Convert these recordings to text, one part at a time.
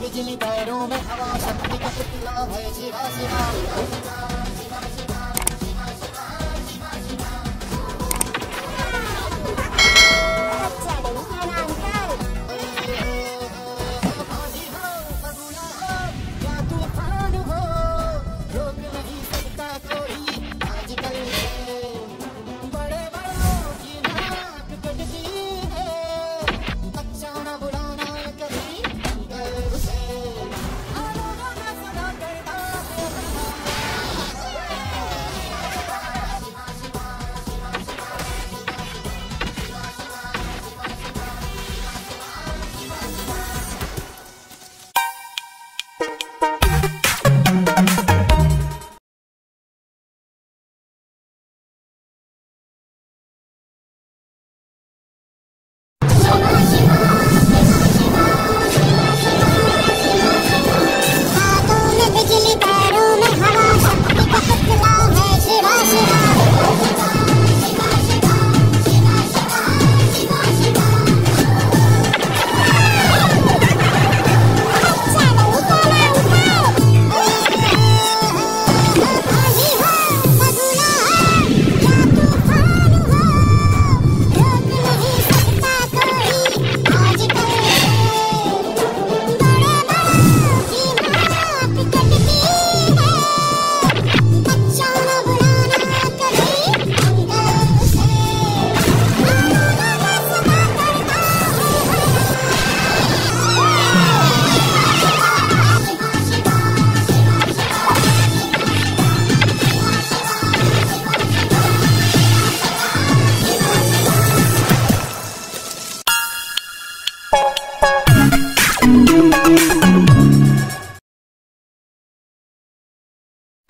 बिजली पैरों में हवा शक्ति का है शिवा शिवा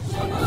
Shut up!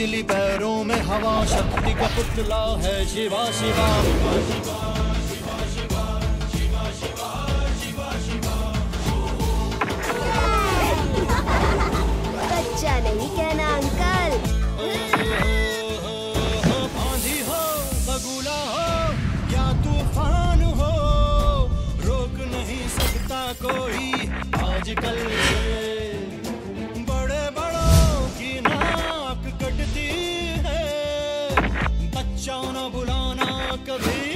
बिजली पैरों में हवा शक्ति का पुतला है शिवा शिवा। बच्चा नहीं कहना अंकल। ना बुलाना कभी